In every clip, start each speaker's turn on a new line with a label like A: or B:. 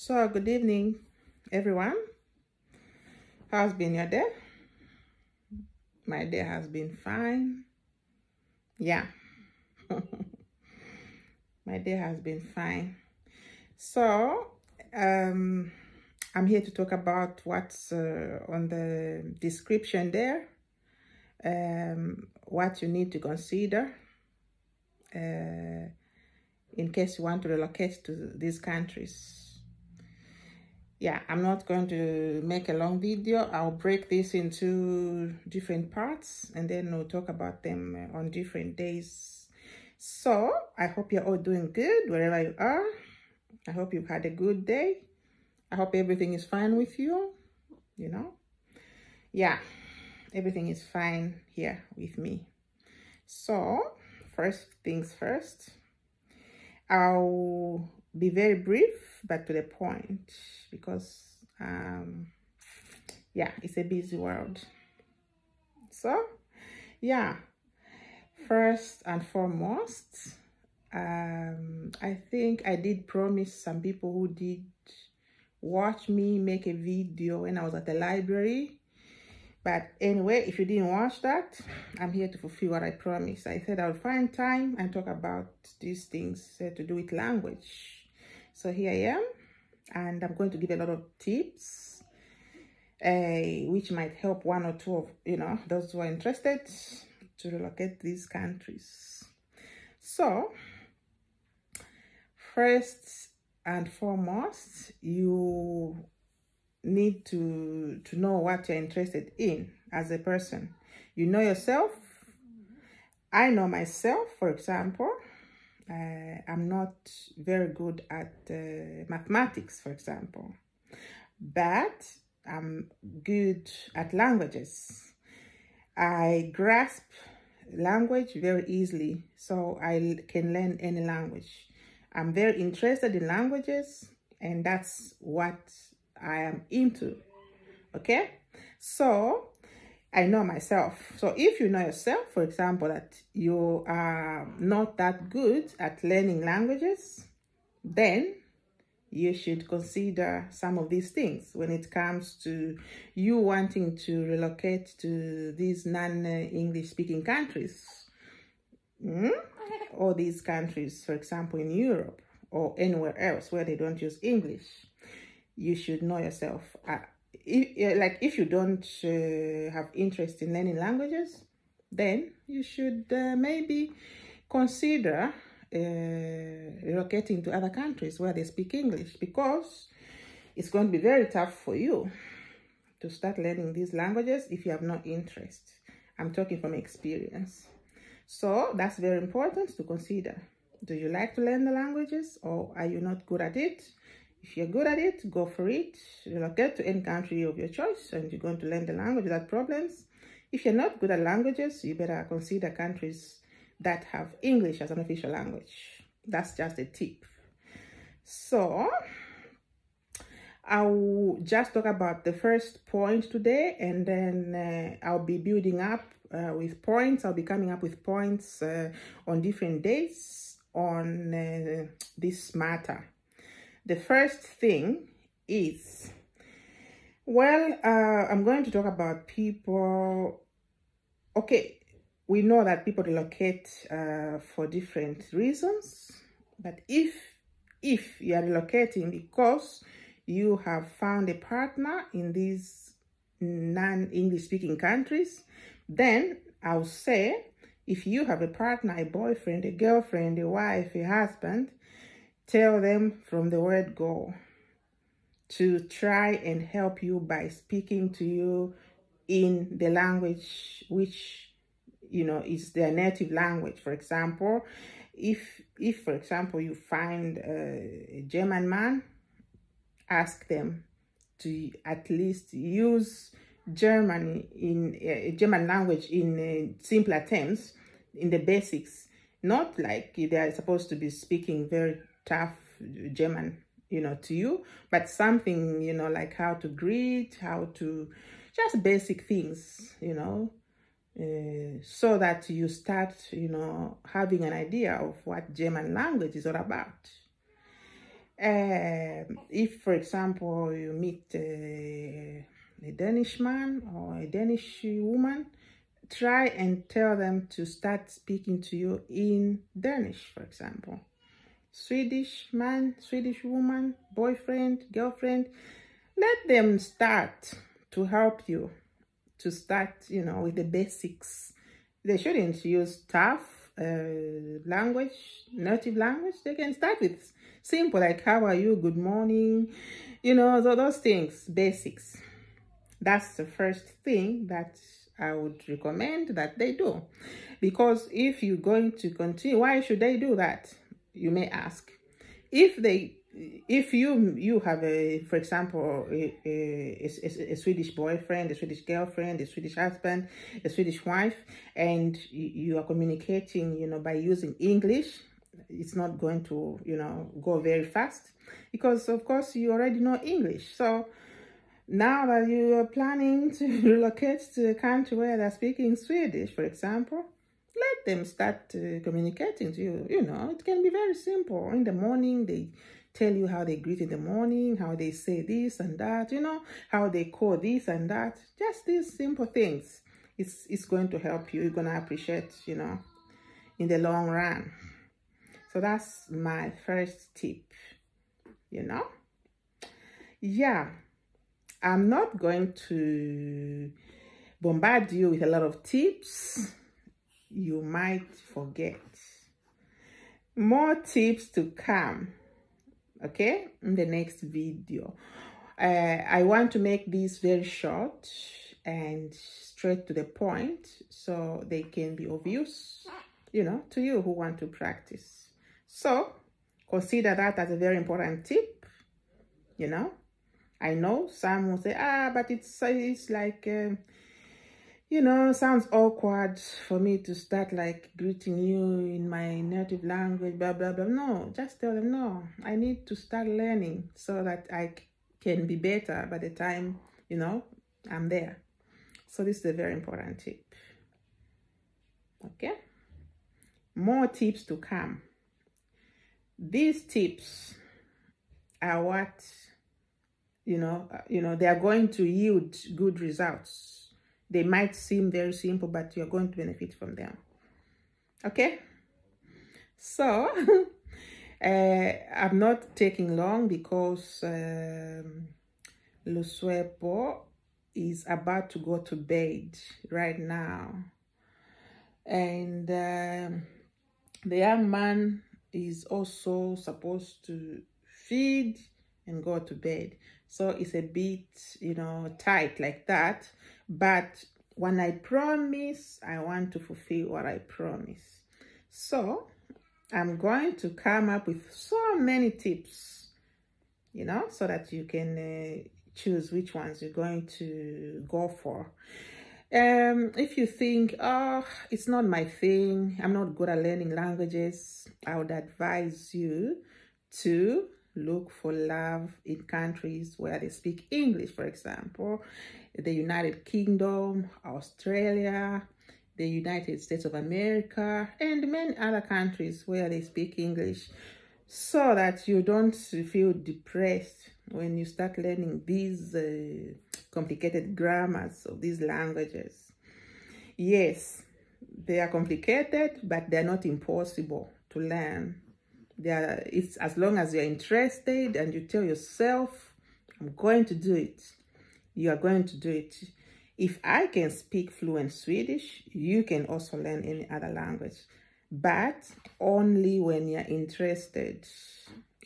A: So, good evening, everyone. How's been your day? My day has been fine. Yeah. My day has been fine. So, um, I'm here to talk about what's uh, on the description there, um, what you need to consider uh, in case you want to relocate to these countries yeah i'm not going to make a long video. I'll break this into different parts and then we'll talk about them uh, on different days. So i hope you're all doing good wherever you are. I hope you've had a good day. I hope everything is fine with you you know? Yeah everything is fine here with me. So first things first i'll be very brief but to the point because um yeah it's a busy world. So yeah first and foremost um i think i did promise some people who did watch me make a video when i was at the library. But anyway if you didn't watch that i'm here to fulfill what i promised. I said i'll find time and talk about these things uh, to do with language so here I am and I'm going to give a lot of tips uh, which might help one or two of, you know, those who are interested to relocate these countries. So, first and foremost, you need to, to know what you're interested in as a person. You know yourself. I know myself, for example uh, I'm not very good at uh, mathematics, for example, but I'm good at languages. I grasp language very easily, so I can learn any language. I'm very interested in languages, and that's what I am into. Okay, so I know myself. So if you know yourself, for example, that you are not that good at learning languages, then you should consider some of these things when it comes to you wanting to relocate to these non-English speaking countries. Mm? Or these countries, for example, in Europe or anywhere else where they don't use English. You should know yourself. If, like if you don't uh, have interest in learning languages, then you should uh, maybe consider uh, relocating to other countries where they speak English because it's going to be very tough for you to start learning these languages if you have no interest. I'm talking from experience. So that's very important to consider. Do you like to learn the languages or are you not good at it? If you're good at it, go for it. Relocate to any country of your choice and you're going to learn the language without problems. If you're not good at languages, you better consider countries that have English as an official language. That's just a tip. So, I'll just talk about the first point today and then uh, I'll be building up uh, with points. I'll be coming up with points uh, on different days on uh, this matter. The first thing is, well, uh, I'm going to talk about people. Okay, we know that people relocate uh, for different reasons, but if if you are relocating because you have found a partner in these non-English speaking countries, then I'll say if you have a partner, a boyfriend, a girlfriend, a wife, a husband, Tell them from the word go to try and help you by speaking to you in the language which you know is their native language. For example if if for example you find a german man ask them to at least use german in uh, german language in uh, simpler terms in the basics. Not like they are supposed to be speaking very tough German, you know, to you, but something, you know, like how to greet, how to, just basic things, you know, uh, so that you start, you know, having an idea of what German language is all about. Um, if, for example, you meet uh, a Danish man or a Danish woman, try and tell them to start speaking to you in Danish, for example. Swedish man, Swedish woman, boyfriend, girlfriend, let them start to help you to start, you know, with the basics. They shouldn't use tough uh, language, native language. They can start with simple, like how are you, good morning, you know, so those things, basics. That's the first thing that I would recommend that they do. Because if you're going to continue, why should they do that? You may ask. If they if you you have a for example a, a, a, a, swedish boyfriend a swedish girlfriend a swedish husband a swedish wife and you are communicating you know by using english it's not going to you know go very fast because of course you already know english so now that you are planning to relocate to a country where they're speaking swedish for example let them start uh, communicating to you you know it can be very simple in the morning they tell you how they greet in the morning, how they say this and that, you know, how they call this and that. Just these simple things. It's, it's going to help you. You're going to appreciate, you know, in the long run. So that's my first tip, you know. Yeah, I'm not going to bombard you with a lot of tips. You might forget. More tips to come okay in the next video. Uh, i want to make this very short and straight to the point so they can be of use you know to you who want to practice. So consider that as a very important tip you know. I know some will say ah but it's it's like uh, you know, sounds awkward for me to start like greeting you in my native language, blah, blah, blah. No, just tell them, no, I need to start learning so that I can be better by the time, you know, I'm there. So this is a very important tip. Okay. More tips to come. These tips are what, you know, uh, you know, they are going to yield good results they might seem very simple, but you're going to benefit from them. Okay? So, uh, I'm not taking long because um, Lusuepo is about to go to bed right now. And um, the young man is also supposed to feed and go to bed. So it's a bit, you know, tight like that. But when I promise, I want to fulfill what I promise. So I'm going to come up with so many tips, you know, so that you can uh, choose which ones you're going to go for. Um, if you think, oh, it's not my thing, I'm not good at learning languages, I would advise you to look for love in countries where they speak English, for example, the United Kingdom, Australia, the United States of America, and many other countries where they speak English so that you don't feel depressed when you start learning these uh, complicated grammars of these languages. Yes, they are complicated, but they're not impossible to learn. They are, it's as long as you're interested and you tell yourself, I'm going to do it you are going to do it. If I can speak fluent Swedish, you can also learn any other language, but only when you're interested.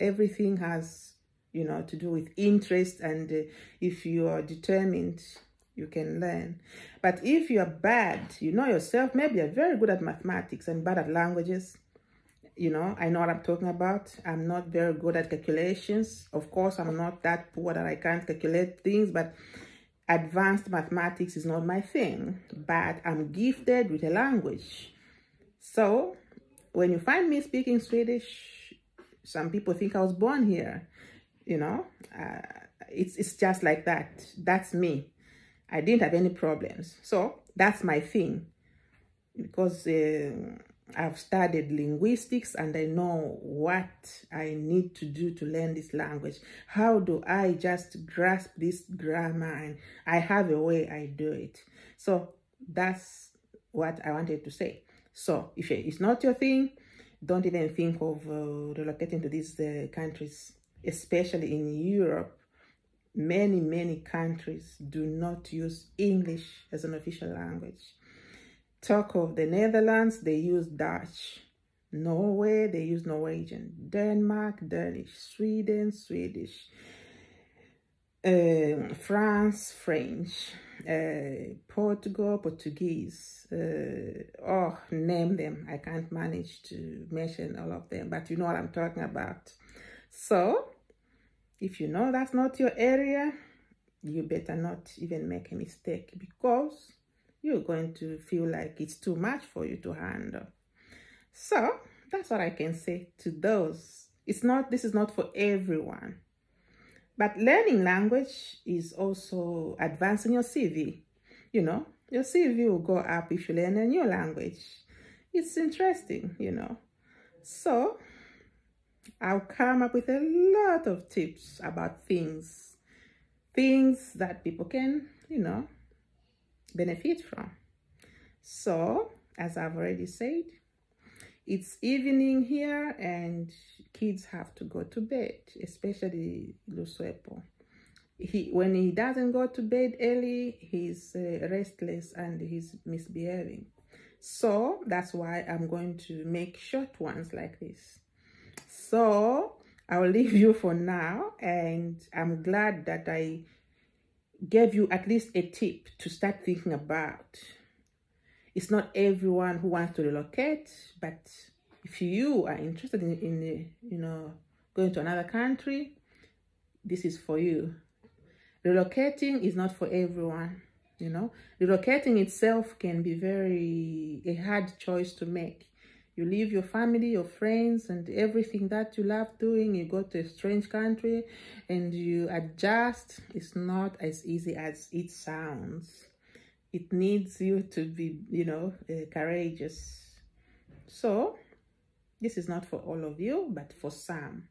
A: Everything has, you know, to do with interest and uh, if you are determined, you can learn. But if you're bad, you know yourself, maybe you're very good at mathematics and bad at languages, you know, I know what I'm talking about. I'm not very good at calculations. Of course, I'm not that poor that I can't calculate things, but advanced mathematics is not my thing. But I'm gifted with a language. So when you find me speaking Swedish, some people think I was born here. You know, uh, it's, it's just like that. That's me. I didn't have any problems. So that's my thing. Because... Uh, I've studied linguistics and I know what I need to do to learn this language. How do I just grasp this grammar? And I have a way I do it. So that's what I wanted to say. So if it's not your thing, don't even think of uh, relocating to these uh, countries, especially in Europe. Many, many countries do not use English as an official language. Talk of the Netherlands, they use Dutch. Norway, they use Norwegian. Denmark, Danish. Sweden, Swedish. Uh, France, French. Uh, Portugal, Portuguese. Uh, oh, name them. I can't manage to mention all of them, but you know what I'm talking about. So, if you know that's not your area, you better not even make a mistake because you're going to feel like it's too much for you to handle. So that's what I can say to those. It's not, this is not for everyone. But learning language is also advancing your CV. You know, your CV will go up if you learn a new language. It's interesting, you know. So I'll come up with a lot of tips about things, things that people can, you know, benefit from. So, as I've already said, it's evening here and kids have to go to bed, especially Lusuepo. He, when he doesn't go to bed early, he's uh, restless and he's misbehaving. So that's why I'm going to make short ones like this. So I'll leave you for now and I'm glad that I gave you at least a tip to start thinking about. It's not everyone who wants to relocate, but if you are interested in, in you know, going to another country, this is for you. Relocating is not for everyone, you know. Relocating itself can be very, a hard choice to make. You leave your family, your friends, and everything that you love doing. You go to a strange country and you adjust. It's not as easy as it sounds. It needs you to be, you know, uh, courageous. So, this is not for all of you, but for some.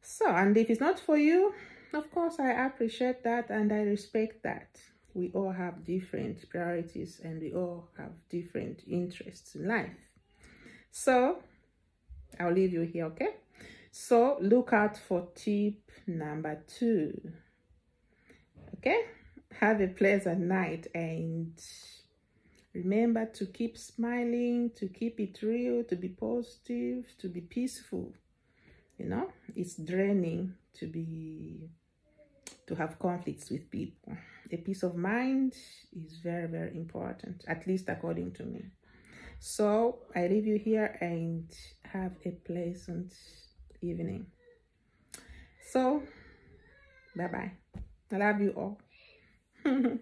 A: So, and if it's not for you, of course, I appreciate that and I respect that. We all have different priorities and we all have different interests in life. So I'll leave you here, okay? So look out for tip number two. Okay? Have a pleasant night and remember to keep smiling, to keep it real, to be positive, to be peaceful. You know, it's draining to be to have conflicts with people. A peace of mind is very, very important, at least according to me. So I leave you here and have a pleasant evening. So, bye bye. I love you all.